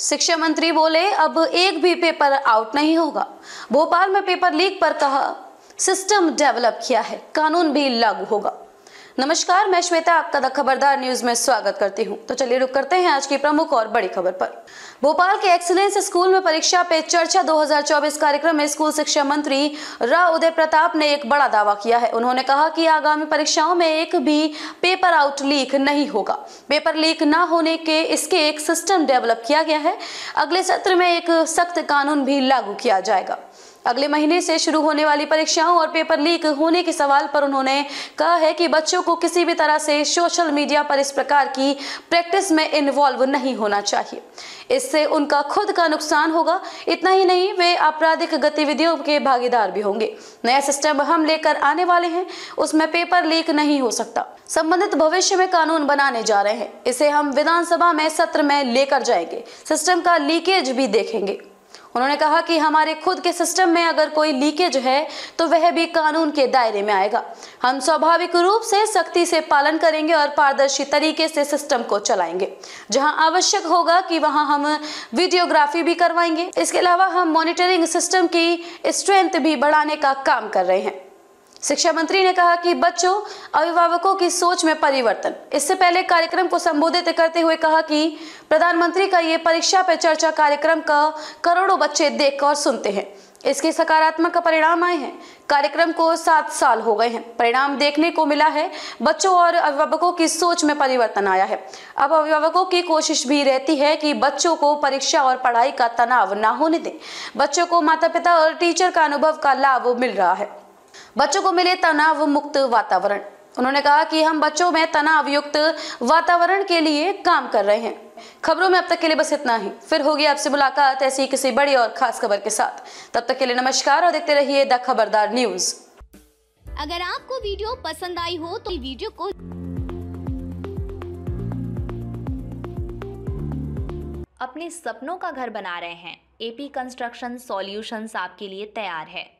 शिक्षा मंत्री बोले, अब एक भी पेपर आउट नहीं होगा। भोपाल में पेपर लीक पर कहा, सिस्टम डेवलप किया है, कानून भी लागू होगा। नमस्कार, मैं श्वेता, आपका द खबरदार न्यूज़ में स्वागत करती हूँ। तो चलिए रुक करते हैं आज की प्रमुख और बड़ी खबर पर। भोपाल के एक्सीलेंस स्कूल में परीक्षा पे चर्चा 2024 कार्यक्रम में स्कूल शिक्षा मंत्री राव उदय प्रताप ने एक बड़ा दावा किया है। उन्होंने कहा कि आगामी परीक्षाओं में एक भी पेपर आउट लीक नहीं होगा। पेपर लीक ना होने के इसके एक सिस्टम डेवलप किया गया है। अगले सत्र में एक सख्त कानून भी लागू किया जाएगा। अगले महीने से शुरू होने वाली परीक्षाओं और पेपर लीक होने के सवाल पर उन्होंने कहा है कि बच्चों को किसी भी तरह से सोशल मीडिया पर इस प्रकार की प्रैक्टिस में इन्वॉल्व नहीं होना चाहिए। इससे उनका खुद का नुकसान होगा। इतना ही नहीं, वे आपराधिक गतिविधियों के भागीदार भी होंगे। नया सिस्टम हम लेकर आने वाले हैं। उसमें पेपर लीक नहीं हो सकता। संबंधित भविष्य में कानून बनाने जा रहे हैं। इसे हम विधानसभा में सत्र में लेकर जाएँगे। सिस्टम का लीकेज भी देखेंगे। उन्होंने कहा कि हमारे खुद के सिस्टम में अगर कोई लीकेज है तो वह भी कानून के दायरे में आएगा। हम स्वाभाविक रूप से सख्ती से पालन करेंगे और पारदर्शी तरीके से सिस्टम को चलाएँगे। जहाँ आवश्यक होगा कि वहाँ हम वीडियोग्राफी भी करवाएँगे। इसके अलावा हम मॉनिटरिंग सिस्टम की स्ट्रेंथ भी बढ़ाने का काम कर रहे हैं। शिक्षा मंत्री ने कहा कि बच्चों, अभिभावकों की सोच में परिवर्तन। इससे पहले कार्यक्रम को संबोधित करते हुए कहा कि प्रधानमंत्री का ये परीक्षा पे चर्चा कार्यक्रम का करोड़ों बच्चे देख और सुनते हैं। इसके सकारात्मक परिणाम आए हैं। कार्यक्रम को सात साल हो गए हैं। परिणाम देखने को मिला है। बच्चों और अभिभावकों की सोच में परिवर्तन आया है। अब अभिभावकों की कोशिश भी रहती है कि बच्चों को परीक्षा और पढ़ाई का तनाव ना होने दें। बच्चों को माता पिता और टीचर का अनुभव का लाभ मिल रहा है। बच्चों को मिले तनाव मुक्त वातावरण। उन्होंने कहा कि हम बच्चों में तनाव युक्त वातावरण के लिए काम कर रहे हैं। खबरों में अब तक के लिए बस इतना ही। फिर होगी आपसे मुलाकात ऐसी किसी बड़ी और खास खबर के साथ। तब तक के लिए नमस्कार और देखते रहिए द खबरदार न्यूज़। अगर आपको वीडियो पसंद आई हो तो वीडियो को अपने सपनों का घर बना रहे हैं। एपी कंस्ट्रक्शन सॉल्यूशंस आपके लिए तैयार है।